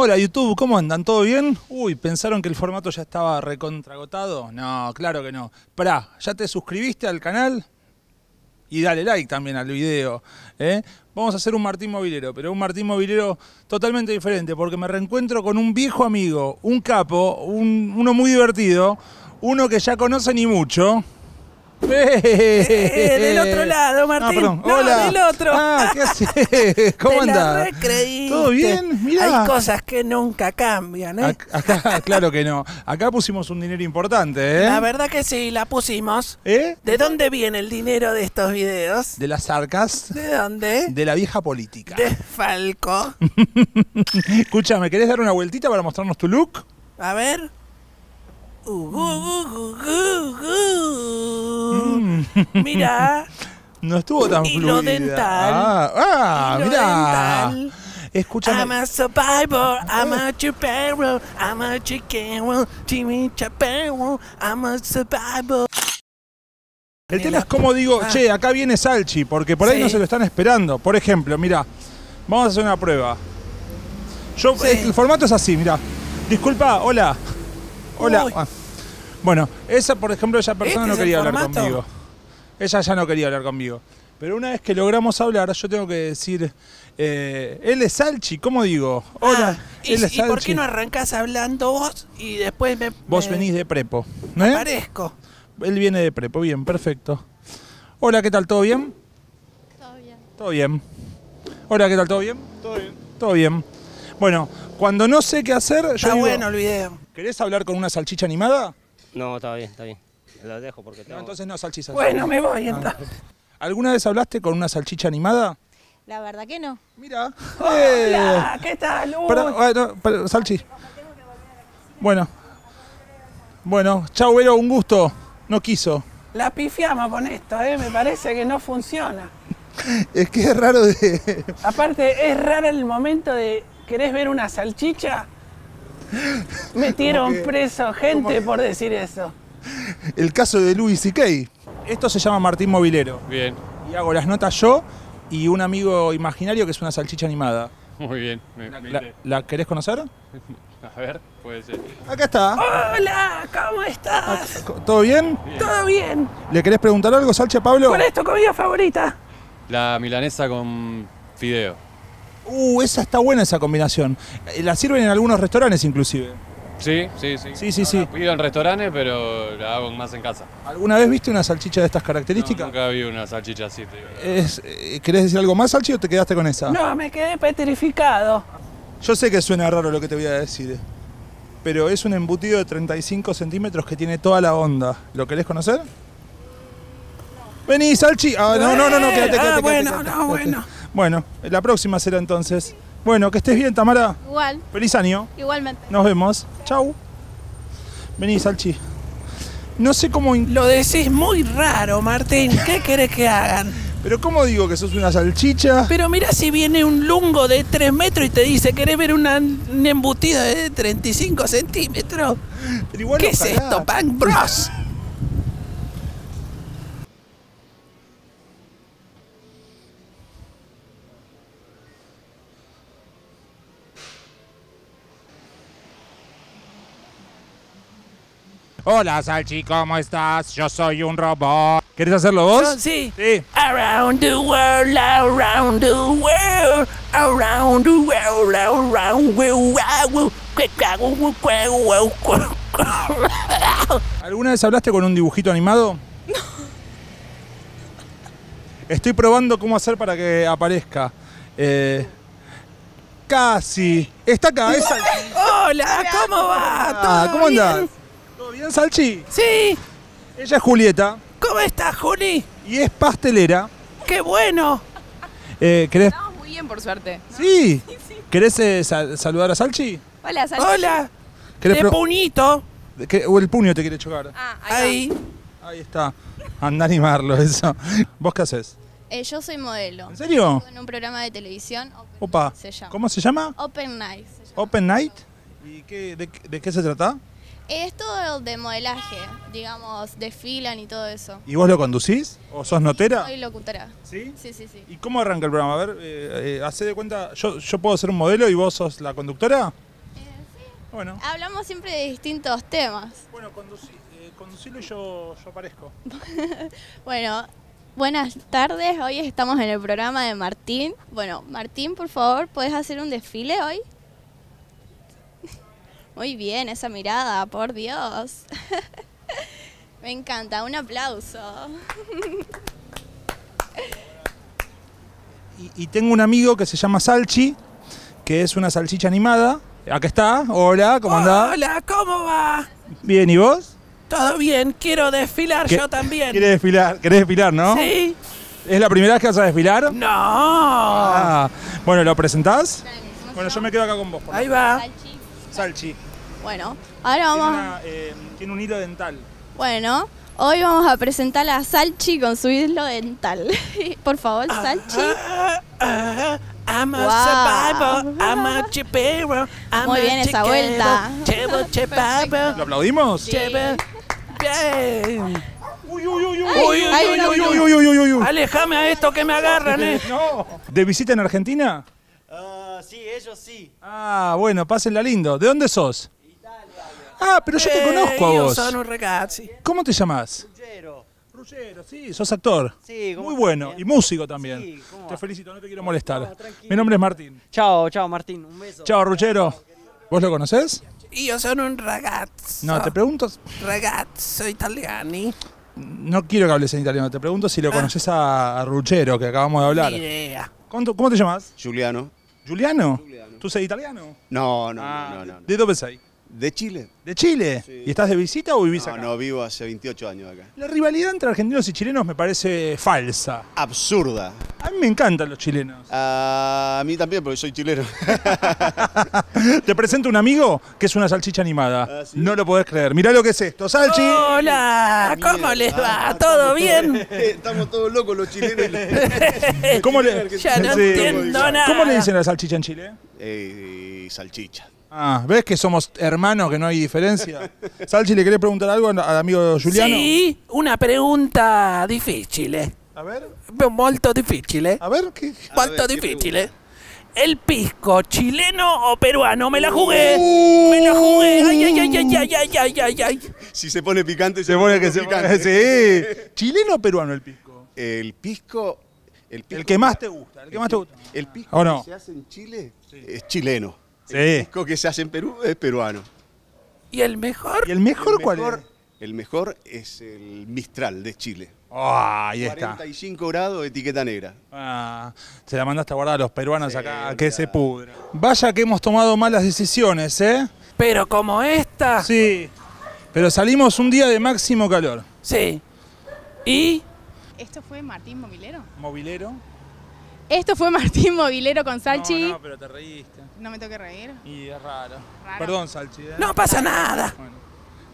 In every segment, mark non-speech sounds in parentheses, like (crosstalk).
Hola YouTube, ¿cómo andan? ¿Todo bien? Uy, ¿pensaron que el formato ya estaba recontragotado? No, claro que no. Pará, ¿ya te suscribiste al canal? Y dale like también al video. ¿eh? Vamos a hacer un Martín Movilero, pero un Martín Movilero totalmente diferente, porque me reencuentro con un viejo amigo, un capo, un- uno muy divertido, uno que ya conocen y mucho. Eh, del otro lado, Martín. Ah, perdón. No, Hola. del otro. Ah, ¿qué haces? (laughs) ¿Cómo andás? ¿Todo bien? Mirá. Hay cosas que nunca cambian, ¿eh? Ac- Acá, (laughs) claro que no. Acá pusimos un dinero importante, ¿eh? La verdad que sí, la pusimos. ¿Eh? ¿De dónde viene el dinero de estos videos? De las arcas ¿De dónde? de la vieja política. De Falco. (laughs) Escúchame, ¿querés dar una vueltita para mostrarnos tu look? A ver. Uh, uh, uh, (laughs) Mira. No estuvo tan Hilo fluida. dental. Ah, ah Hilo mirá. dental. Escúchame. I'm a survivor, I'm a chupero, I'm a chiquero, Jimmy Chapero, I'm a survivor. El tema es cómo digo, Ah. che, acá viene Salchi, porque por ahí Sí. no se lo están esperando. Por ejemplo, mira, vamos a hacer una prueba. Yo, Sí. El formato es así, mira. Disculpa, hola. Hola. Uy. Ah. Bueno, esa, por ejemplo, esa persona ¿Este no es el quería hablar formato? conmigo. Ella ya no quería hablar conmigo. Pero una vez que logramos hablar, yo tengo que decir, eh, él es Salchi, ¿cómo digo? Hola, Ah, ¿y, él es y por Salchi. qué no arrancás hablando vos y después me. Vos me venís de prepo. ¿eh? Aparezco. Él viene de prepo, bien, perfecto. Hola, ¿qué tal? ¿Todo bien? Todo bien. Todo bien. Hola, ¿qué tal? ¿Todo bien? Todo bien. Todo bien. Bueno, cuando no sé qué hacer, yo Está digo, bueno el video. ¿querés hablar con una salchicha animada? No, está bien, está bien. Lo dejo porque No, entonces no, salchicha. Bueno, me voy Ah. entonces. ¿Alguna vez hablaste con una salchicha animada? La verdad que no. Mira. (laughs) Eh. Hola, ¿qué tal? Uy, Pará, ah, no, pará, Salchi. Bueno. Bueno, chau, Vero, un gusto. No quiso. La pifiamos con esto, ¿eh? Me parece que no funciona. (laughs) Es que es raro de. (laughs) Aparte, es raro el momento de. ¿Querés ver una salchicha? Metieron que- preso gente por decir eso. El caso de Louis C.K. Esto se llama Martín Movilero. Bien, Y hago las notas yo y un amigo imaginario que es una salchicha animada. muy bien. me- me ¿La, la querés conocer? (laughs) A ver, puede ser. Acá está. Hola, ¿cómo estás? ¿Todo bien? ¿Todo bien? ¿Le querés preguntar algo, Salcha Pablo? ¿Cuál es tu comida favorita? La milanesa con fideo. Uh, esa está buena esa combinación. Eh, La sirven en algunos restaurantes inclusive. Sí, sí, sí. Sí, sí, sí. He ido en restaurantes, pero la hago más en casa. ¿Alguna vez viste una salchicha de estas No, características? nunca vi una salchicha así, te digo. Es- eh, ¿Querés decir algo más, Salchi, o te quedaste con esa? No, me quedé petrificado. Yo sé que suena raro lo que te voy a decir, pero es un embutido de 35 centímetros que tiene toda la onda. ¿Lo querés conocer? Vení, Salchi. Ah, no, no, no, no, quédate, quédate, Ah, bueno, quédate, no, quédate. bueno. Bueno, la próxima será entonces. Bueno, que estés bien, Tamara. Igual, Feliz año. igualmente. Nos vemos. Chau. Vení, Salchi. No sé cómo... Lo decís muy raro, Martín. ¿Qué (laughs) querés que hagan? Pero ¿cómo digo que sos una salchicha? Pero mira si viene un lungo de 3 metros y te dice, ¿querés ver una, un embutido de 35 centímetros? Pero igual ¿Qué es esto, Punk Bros? Hola, Salchi, ¿cómo estás? Yo soy un robot. ¿Querés hacerlo vos? Sí. Sí. Around the world, around the world, around the world, around the world. ¿Alguna vez hablaste con un dibujito animado? No. (laughs) Estoy probando cómo hacer para que aparezca. Eh, casi. Está acá, es. Hola, ¿cómo va? Ah, ¿Todo ¿Cómo andás? Bien? ¿Todo bien, Salchi? Sí. Ella es Julieta ¿Cómo estás, Juli? y es pastelera. ¡Qué bueno! Eh, ¿Querés? Estamos muy bien, por suerte. Sí. ¿Querés eh, sa- saludar a Salchi? Hola, Salchi. Hola. ¿Querés De pro- puñito. ¿Qué- ¿O el puño te quiere chocar? Ah, ahí. Ahí. Ahí está. Anda a animarlo, eso. ¿Vos qué haces? Eh, yo soy modelo. ¿En serio? En un programa de televisión. Open Opa. Night se llama. ¿Cómo se llama? Open Night. se llama. Open Night. ¿Y qué, de, qué- de qué se trata? Eh, Es todo de modelaje, digamos, desfilan y todo eso. ¿Y vos lo conducís? ¿O sos notera? Soy locutora. ¿Sí? Sí, sí, sí. ¿Y cómo arranca el programa? A ver, eh, eh, hacé de cuenta, yo, yo puedo ser un modelo y vos sos la conductora. Bueno, Hablamos siempre de distintos temas. bueno, conducí, eh, conducilo y yo, yo aparezco. (laughs) Bueno, buenas tardes. Hoy estamos en el programa de Martín. Bueno, Martín, por favor, ¿puedes hacer un desfile hoy? Muy bien, esa mirada, por Dios. (laughs) Me encanta, un aplauso. (laughs) Y, y tengo un amigo que se llama Salchi, que es una salchicha animada. Acá está. Hola, ¿cómo andás? Hola, ¿cómo va? Bien, ¿y vos? ¿Todo bien? Quiero desfilar ¿Qué- yo también. ¿Querés desfilar? ¿Querés desfilar, no? ¿Sí? ¿Es la primera vez que vas a desfilar? No. Ah, bueno, ¿lo presentás? Bueno, yo me quedo acá con vos. por Ahí va. Salchi. Salchi. Bueno, ahora Tiene, vamos. una, eh, tiene un hilo dental. Bueno, hoy vamos a presentar a Salchi con su hilo dental. (laughs) por favor, Salchi. Ah, I'm a Wow. survivor, I'm a chipero, I'm Muy a bien esa vuelta. Chevo, (laughs) chepabo, ¿Lo aplaudimos? cheve. Bien. Uy, uy, uy, uy, Uy, uy, Ay, uy, no, uy, uy, uy. uy, uy, uy, uy, uy. Alejame a esto que me agarran, eh. No. ¿De visita en Argentina? Ah, sí, ellos sí. Ah, bueno, pásenla lindo. ¿De dónde sos? Ah, pero yo te conozco a Eh, vos. sono un ragazzi. ¿Cómo te llamas? Ruggero. Ruggero, sí, sos actor. Sí, ¿cómo Muy estás? bueno. Bien. Y músico también. Sí, ¿cómo te va? felicito, no te quiero molestar. No, tranquilo. Mi nombre es Martín. Chao, chao, Martín. Un beso. Chao, Ruggero. ¿Vos lo conocés? Io sono un ragazzo. No, te pregunto. Ragazzo italiani. No quiero que hables en italiano. Te pregunto si lo conoces a, a Ruggero, que acabamos de hablar. Ni idea. ¿Cómo, cómo te llamas? Giuliano. Giuliano. ¿Tú sei italiano? No, no, Ah, no, no, no. ¿De dónde sei? ¿De Chile? ¿De Chile? Sí. ¿Y estás de visita o vivís No, acá? no, vivo hace 28 años acá. La rivalidad entre argentinos y chilenos me parece falsa. Absurda. A mí me encantan los chilenos. Ah, a mí también, porque soy chileno. (laughs) Te presento un amigo que es una salchicha animada. Ah, ¿sí? No lo podés creer. Mirá lo que es esto. Salchi. Hola, ¿cómo les va? ¿Todo bien? (laughs) Estamos todos locos los chilenos. ¿Cómo le, (laughs) Ya no Sí. entiendo nada. ¿Cómo le dicen a la salchicha en Chile? Eh, salchicha. Ah, ¿ves que somos hermanos, que no hay diferencia? (laughs) Salchi, ¿le querés preguntar algo al amigo Giuliano? Sì, una pregunta difficile. A ver, Molto difficile. a ver, ¿qué? Molto ver, ¿qué difficile. ¿El pisco chileno o peruano? Me la jugué. Uh. Me la jugué. Ay, ay, ay, ay, ay, ay, ay, ay, ay. Si se pone picante, Se pone que se picante. Sí. ¿Chileno o peruano el pisco? El pisco. El, pisco El que más te gusta, el que más te gusta. El pisco ¿O no? que se hace en Chile es chileno. Sí. El pisco que se hace en Perú es peruano. ¿Y el mejor? ¿Y el mejor el cuál mejor, es? El mejor es el Mistral de Chile. Ah, ahí está. 45 grados, etiqueta negra. Ah, se la mandaste a guardar a los peruanos Sí, acá, que se pudra. Vaya que hemos tomado malas decisiones, ¿eh? Pero como esta. Sí. Pero salimos un día de máximo calor. Sí. ¿Y? ¿Esto fue Martín Movilero? ¿Movilero? Esto fue Martín Movilero con Salchi. No, No, no, pero te reíste. me tengo que reír. Y es raro. Raro. Perdón, Salchi. ¿eh? No pasa nada. Bueno.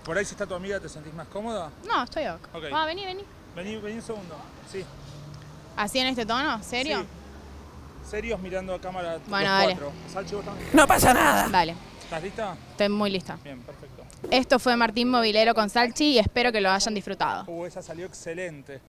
¿Por ahí si está tu amiga te sentís más cómoda? No, estoy ok. Ok. Ah, vení, vení. Vení, vení un segundo. Sí. ¿Así en este tono? ¿Serio? Sí. Serios mirando a cámara Bueno, los dale. cuatro. Salchi, vos también. No pasa nada. Dale, ¿Estás lista? estoy muy lista. Bien, perfecto. Esto fue Martín Movilero con Salchi y espero que lo hayan disfrutado. Uh, esa salió excelente.